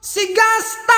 Se gasta